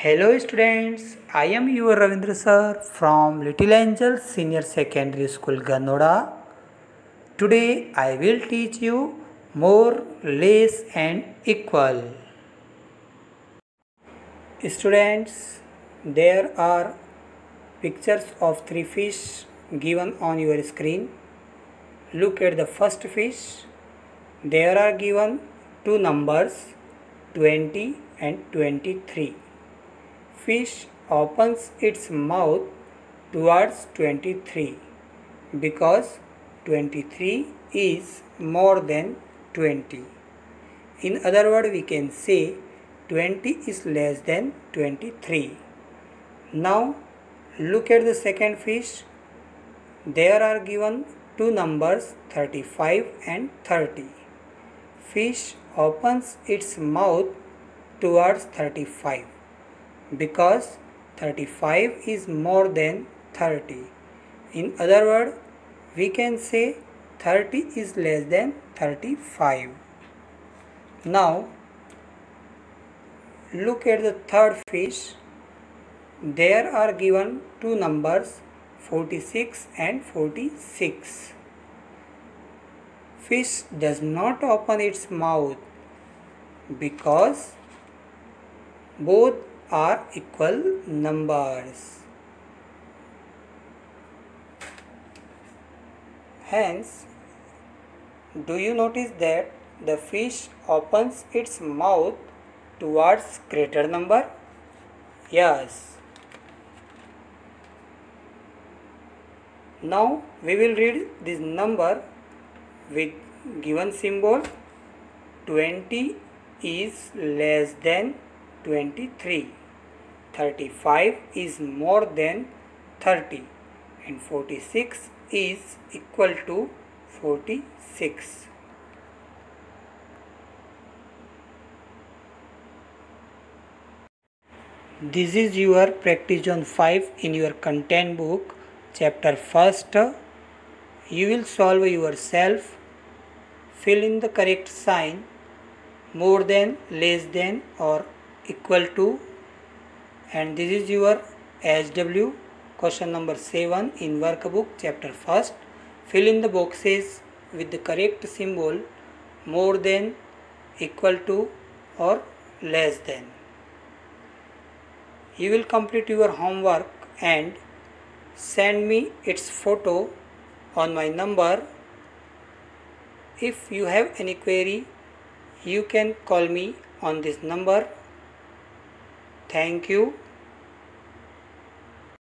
Hello students, I am your Ravindra sir from Little Angels Senior Secondary School Ganora. Today I will teach you more, less and equal. Students, there are pictures of three fish given on your screen. Look at the first fish. There are given two numbers 20 and 23 fish opens its mouth towards 23 because 23 is more than 20. In other words, we can say 20 is less than 23. Now, look at the second fish. There are given two numbers 35 and 30. Fish opens its mouth towards 35 because 35 is more than 30. In other words, we can say 30 is less than 35. Now, look at the third fish. There are given two numbers 46 and 46. Fish does not open its mouth because both are equal numbers. Hence, do you notice that the fish opens its mouth towards greater number? Yes. Now we will read this number with given symbol 20 is less than 23 35 is more than 30 and 46 is equal to 46 this is your practice on 5 in your content book chapter first. You will solve yourself. Fill in the correct sign more than less than or equal to and this is your SW question number 7 in workbook chapter first. Fill in the boxes with the correct symbol more than equal to or less than. You will complete your homework and send me its photo on my number. If you have any query you can call me on this number Thank you.